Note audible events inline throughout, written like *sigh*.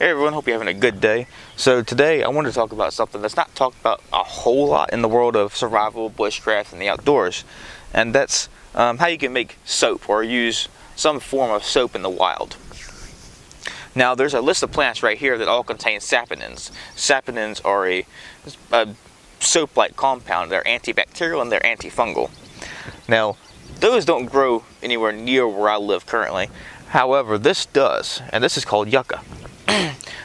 Hey everyone, hope you're having a good day. So today I want to talk about something that's not talked about a whole lot in the world of survival, bushcraft, and the outdoors. And that's um, how you can make soap or use some form of soap in the wild. Now there's a list of plants right here that all contain saponins. Saponins are a, a soap-like compound. They're antibacterial and they're antifungal. Now those don't grow anywhere near where I live currently. However, this does, and this is called yucca.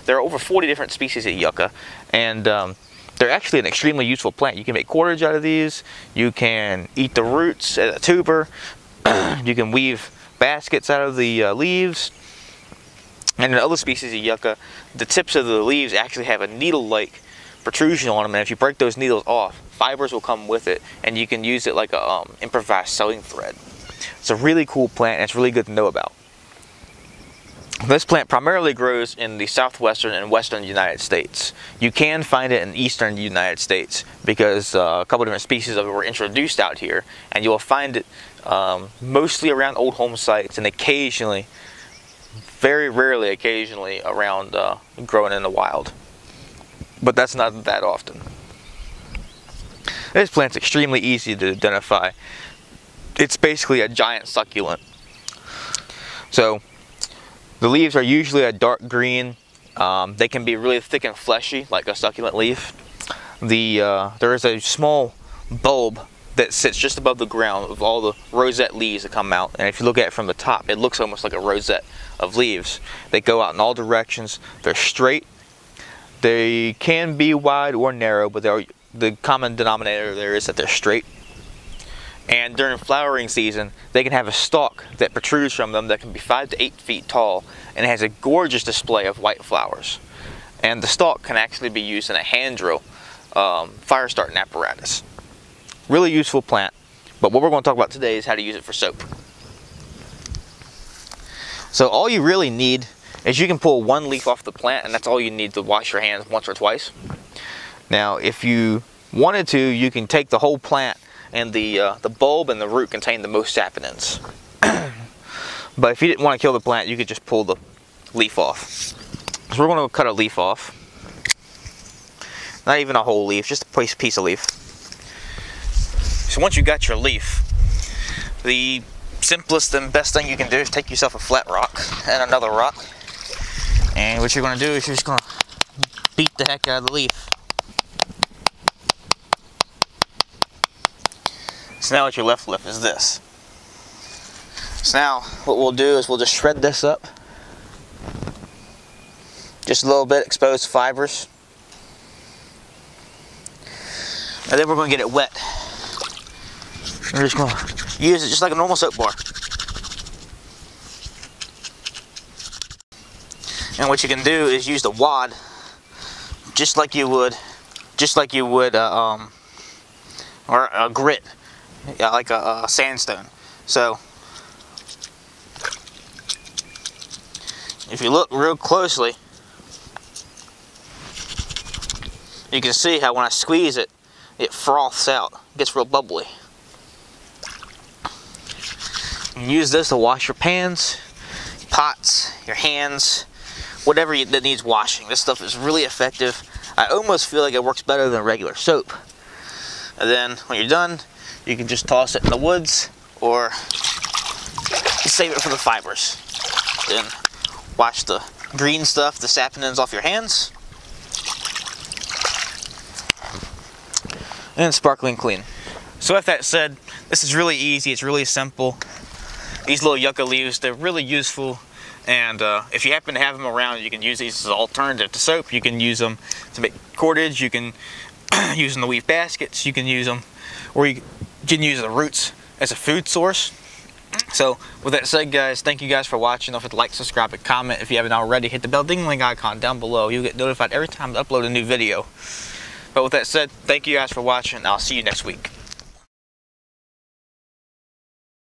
There are over 40 different species of yucca, and um, they're actually an extremely useful plant. You can make cordage out of these, you can eat the roots as a tuber, *clears throat* you can weave baskets out of the uh, leaves, and in other species of yucca, the tips of the leaves actually have a needle-like protrusion on them, and if you break those needles off, fibers will come with it, and you can use it like a um, improvised sewing thread. It's a really cool plant, and it's really good to know about. This plant primarily grows in the southwestern and western United States. You can find it in eastern United States because uh, a couple different species of it were introduced out here and you will find it um, mostly around old home sites and occasionally, very rarely occasionally around uh, growing in the wild. But that's not that often. This plant's extremely easy to identify. It's basically a giant succulent. So the leaves are usually a dark green. Um, they can be really thick and fleshy, like a succulent leaf. The uh, There is a small bulb that sits just above the ground of all the rosette leaves that come out. And if you look at it from the top, it looks almost like a rosette of leaves. They go out in all directions. They're straight. They can be wide or narrow, but the common denominator there is that they're straight. And during flowering season, they can have a stalk that protrudes from them that can be five to eight feet tall and has a gorgeous display of white flowers. And the stalk can actually be used in a hand drill um, fire starting apparatus. Really useful plant, but what we're going to talk about today is how to use it for soap. So all you really need is you can pull one leaf off the plant and that's all you need to wash your hands once or twice. Now if you wanted to, you can take the whole plant and the, uh, the bulb and the root contain the most saponins. *clears throat* but if you didn't want to kill the plant, you could just pull the leaf off. So we're going to cut a leaf off. Not even a whole leaf, just a piece of leaf. So once you got your leaf, the simplest and best thing you can do is take yourself a flat rock and another rock. And what you're going to do is you're just going to beat the heck out of the leaf. So now what you're left with is this. So now what we'll do is we'll just shred this up. Just a little bit exposed fibers. And then we're going to get it wet. We're just going to use it just like a normal soap bar. And what you can do is use the wad just like you would, just like you would, uh, um, or a grit yeah, like a, a sandstone. So if you look real closely, you can see how when I squeeze it, it froths out, gets real bubbly. Use this to wash your pans, pots, your hands, whatever you, that needs washing. This stuff is really effective. I almost feel like it works better than regular soap. And then when you're done, you can just toss it in the woods or save it for the fibers. Then wash the green stuff, the saponins off your hands. And sparkling clean. So with that said, this is really easy, it's really simple. These little yucca leaves, they're really useful. And uh, if you happen to have them around, you can use these as an alternative to soap. You can use them to make cordage. You can *clears throat* use them to weave baskets. You can use them, or you you can use the roots as a food source. So with that said guys, thank you guys for watching. Don't forget to like, subscribe, and comment. If you haven't already, hit the bell ding link icon down below. You'll get notified every time I upload a new video. But with that said, thank you guys for watching. I'll see you next week.